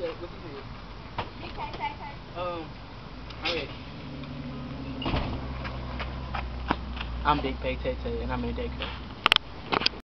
said, what you said? Hey, Tay, Tay, Tay. Um, alright. I'm Big Pay Tay Tay, and I'm in daycare.